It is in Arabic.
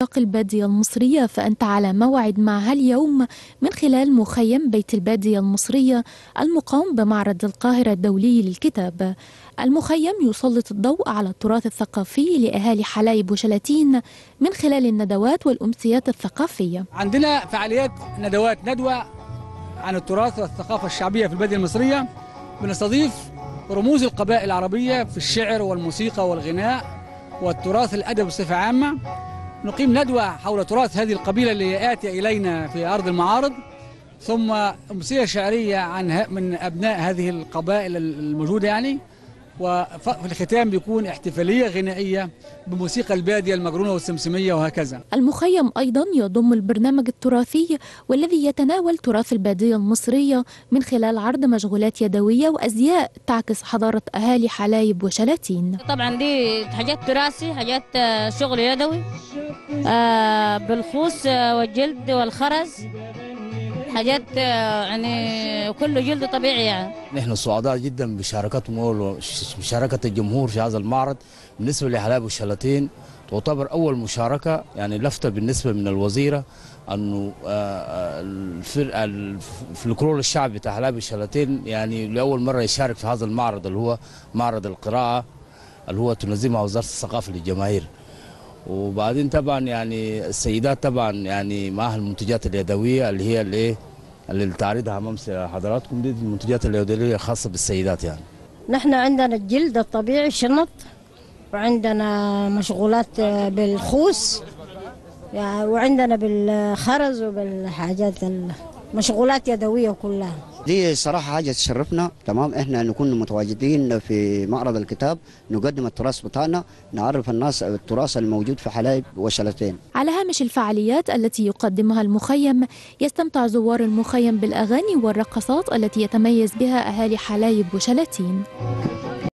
باقي البادية المصرية فأنت على موعد معها اليوم من خلال مخيم بيت البادية المصرية المقام بمعرض القاهرة الدولي للكتاب. المخيم يسلط الضوء على التراث الثقافي لأهالي حلايب وشلاتين من خلال الندوات والأمسيات الثقافية. عندنا فعاليات ندوات ندوة عن التراث والثقافة الشعبية في البادية المصرية. بنستضيف رموز القبائل العربية في الشعر والموسيقى والغناء والتراث الأدب بصفة عامة. نقيم ندوة حول تراث هذه القبيلة اللي آتي إلينا في أرض المعارض ثم أمسية شعرية عن من أبناء هذه القبائل الموجودة يعني. وفي الختام بيكون احتفالية غنائية بموسيقى البادية المجرونة والسمسمية وهكذا. المخيم أيضا يضم البرنامج التراثي والذي يتناول تراث البادية المصرية من خلال عرض مشغولات يدوية وأزياء تعكس حضارة أهالي حلايب وشلاتين. طبعا دي حاجات تراثي حاجات شغل يدوي آه بالخوص والجلد والخرز. حاجات يعني كله جلد طبيعي يعني. نحن سعداء جدا بمشاركتهم ومشاركة الجمهور في هذا المعرض بالنسبة لحلايب والشلاتين تعتبر أول مشاركة يعني لفتة بالنسبة من الوزيرة أنه الفرقة الفلكلور الشعبي بتاع حلايب والشلاتين يعني لأول مرة يشارك في هذا المعرض اللي هو معرض القراءة اللي هو تنظمها وزارة الثقافة للجماهير. وبعدين طبعا يعني السيدات طبعا يعني معها المنتجات اليدوية اللي هي الايه اللي تعرضها أمام حضراتكم دي المنتجات اليدوية الخاصه بالسيدات يعني. نحن عندنا الجلد الطبيعي شنط وعندنا مشغولات بالخوص يعني وعندنا بالخرز وبالحاجات مشغولات يدوية كلها. دي صراحة حاجة تشرفنا. تمام إحنا نكون متواجدين في معرض الكتاب نقدم التراث بتاعنا نعرف الناس التراث الموجود في حلايب وشلتين. على هامش الفعاليات التي يقدمها المخيم يستمتع زوار المخيم بالأغاني والرقصات التي يتميز بها أهالي حلايب وشلاتين.